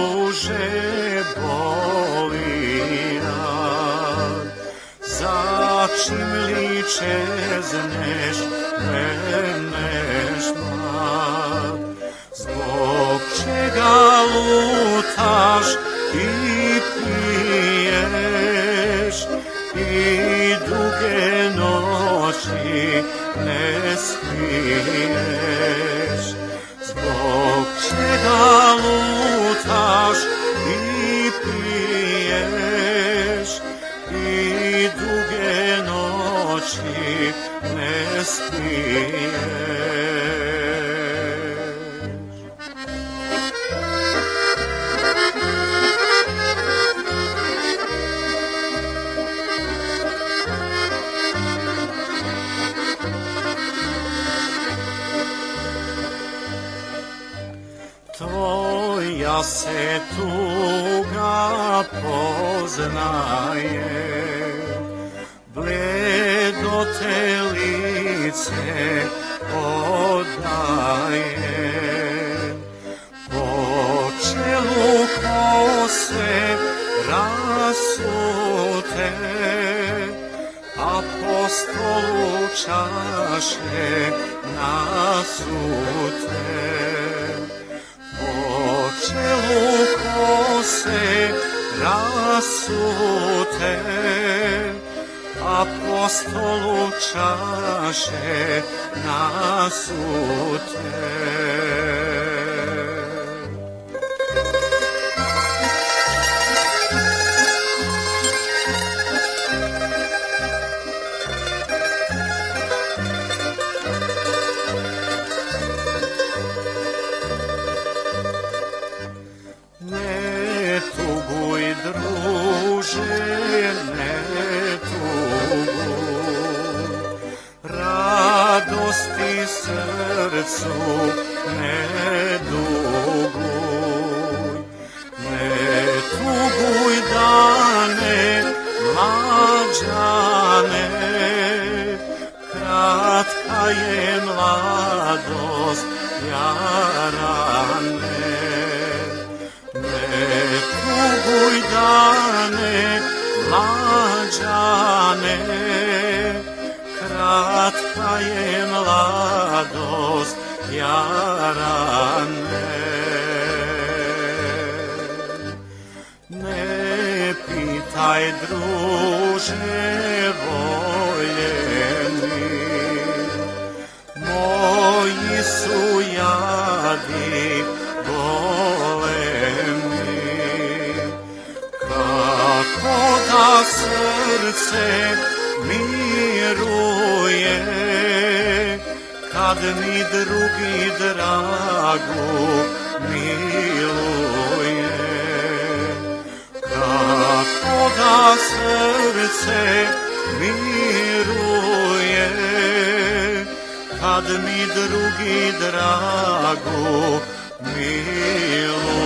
Bože, boli rád, za čím liče zneš, veneš mat. Zbog čega lutaš i piješ, i duge noći ne spiješ. Zbog čega lutaš tas i prieš i duge noći ne spiješ Se tuga poznaje, bledo te lice odaje. Po čelu kose rasute, a po stolu čaše nasute. čelu kose rasute, apostolu čaše nasute. Ne tuguj, druže, ne tuguj, radosti srcu ne duguj. Ne tuguj dane, mlađane, kratka je mladost jarane. Ne tuguj dane, mlađane, kratka je mladost jarane. Ne pitaj druže voljeni, miruje, kad mi drugi dragu miluje. Kako da srce miruje, kad mi drugi dragu miluje.